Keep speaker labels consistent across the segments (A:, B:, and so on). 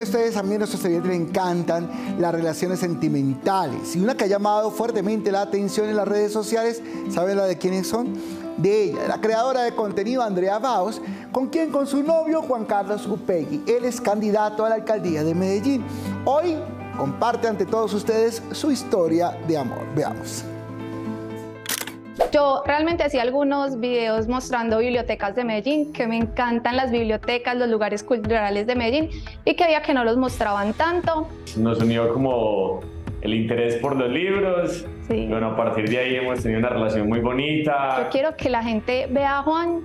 A: Ustedes a mí a nuestros estudiantes le encantan las relaciones sentimentales y una que ha llamado fuertemente la atención en las redes sociales, ¿saben la de quiénes son? De ella, la creadora de contenido Andrea Baos, con quien con su novio Juan Carlos Upegui. Él es candidato a la alcaldía de Medellín. Hoy comparte ante todos ustedes su historia de amor. Veamos.
B: Yo realmente hacía algunos videos mostrando bibliotecas de Medellín, que me encantan las bibliotecas, los lugares culturales de Medellín y que había que no los mostraban tanto.
C: Nos unió como el interés por los libros. Sí. Bueno, a partir de ahí hemos tenido una relación muy bonita.
B: Yo quiero que la gente vea a Juan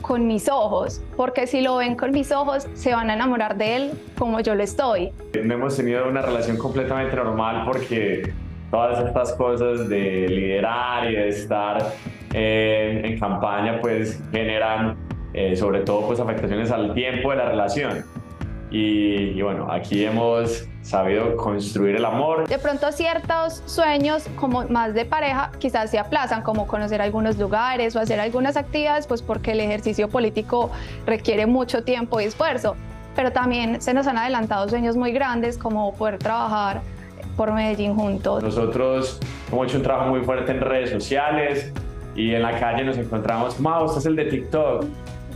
B: con mis ojos, porque si lo ven con mis ojos se van a enamorar de él como yo lo estoy.
C: No hemos tenido una relación completamente normal porque todas estas cosas de liderar y de estar en, campaña pues generan eh, sobre todo pues afectaciones al tiempo de la relación. Y, bueno, aquí hemos sabido construir el amor.
B: De pronto ciertos sueños como más de pareja quizás se aplazan, como conocer algunos lugares o hacer algunas actividades, pues porque el ejercicio político requiere mucho tiempo y esfuerzo. Pero también se nos han adelantado sueños muy grandes como poder trabajar por Medellín juntos.
C: Nosotros hemos hecho un trabajo muy fuerte en redes sociales y en la calle nos encontramos, Mau, usted es el de TikTok.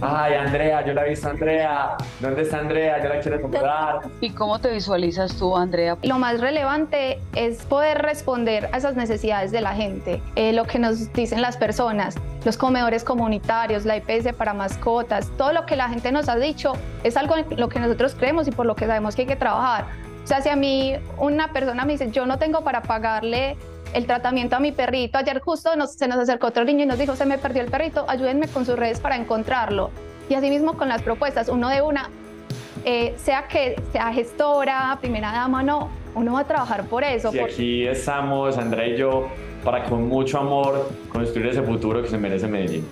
C: Ay, Andrea, yo la he visto, Andrea. ¿Dónde está Andrea? Yo la quiero comprar.
D: ¿Y cómo te visualizas tú, Andrea?
B: Lo más relevante es poder responder a esas necesidades de la gente, eh, lo que nos dicen las personas, los comedores comunitarios, la IPS para mascotas, todo lo que la gente nos ha dicho es algo en lo que nosotros creemos y por lo que sabemos que hay que trabajar sea, si a mí una persona me dice, yo no tengo para pagarle el tratamiento a mi perrito, ayer justo se nos acercó otro niño y nos dijo, se me perdió el perrito, ayúdenme con sus redes para encontrarlo. Y así mismo con las propuestas, uno de una, eh, sea que sea gestora, primera dama, no, uno va a trabajar por eso.
C: Y aquí estamos, Andrea y yo, para con mucho amor construir ese futuro que se merece Medellín.